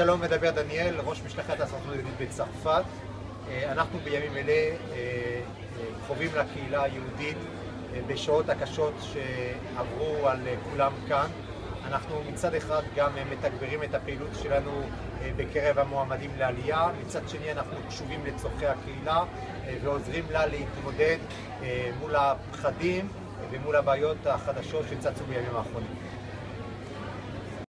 שלום, מדבר דניאל, ראש משלחת הסוכנות היהודית בצרפת. אה, אנחנו בימים אלה אה, אה, חווים לקהילה היהודית בשעות הקשות שעברו על כולם כאן. אנחנו מצד אחד גם מתגברים את הפעילות שלנו בקרב המועמדים לעלייה, מצד שני אנחנו קשובים לצורכי הקהילה ועוזרים לה להתמודד מול הפחדים ומול הבעיות החדשות שצצו בימים האחרונים.